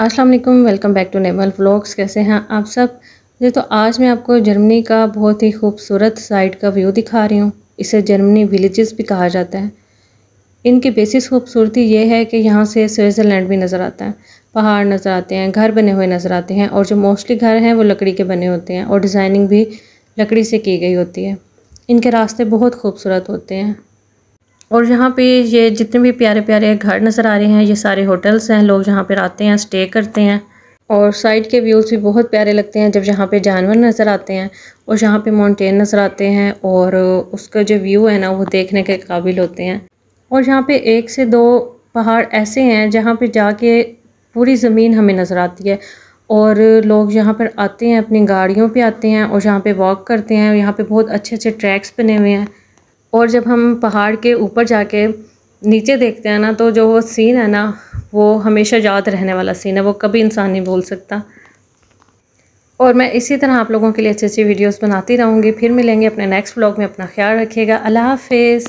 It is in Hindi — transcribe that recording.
अस्सलाम वालेकुम welcome back to Naval vlogs कैसे हैं आप सब? ये तो आज मैं आपको जर्मनी का बहुत ही खूबसूरत साइड का व्यू दिखा रही हूँ। इसे जर्मनी विलेजेस भी कहा जाता है। इनकी बेसिस खूबसूरती ये है कि यहाँ से स्विट्ज़रलैंड भी नज़र आता है। पहाड़ नज़र आते हैं, घर बने हुए नज़र आते हैं और जो मोस्टली घर हैं वो लकड़ी के बने होते हैं और डिज़ाइनिंग भी लकड़ी से की गई होती है। इनके रास्ते बहुत खूबसूरत होते हैं। और यहाँ पे ये जितने भी प्यारे प्यारे घर नज़र आ रहे हैं, ये सारे होटल्स हैं। लोग यहाँ पर आते हैं स्टे करते हैं। और साइड के व्यूज़ भी बहुत प्यारे लगते हैं जब यहाँ पे जानवर नज़र आते हैं और यहाँ पे माउंटेन नज़र आते हैं और उसका जो व्यू है ना, वो देखने के काबिल होते हैं। और यहाँ पे एक से दो पहाड़ ऐसे हैं जहाँ पे जाके पूरी ज़मीन हमें नज़र आती है। और लोग यहाँ पर आते हैं, अपनी गाड़ियों पे आते हैं और यहाँ पे वॉक करते हैं। यहाँ पे बहुत अच्छे अच्छे ट्रैक्स बने हुए हैं। और जब हम पहाड़ के ऊपर जाके नीचे देखते हैं ना तो जो वो सीन है ना, वो हमेशा याद रहने वाला सीन है, वो कभी इंसान नहीं भूल सकता। और मैं इसी तरह आप लोगों के लिए अच्छी अच्छी वीडियोस बनाती रहूँगी। फिर मिलेंगे अपने नेक्स्ट व्लॉग में, अपना ख्याल रखिएगा। अल्लाह हाफिज़।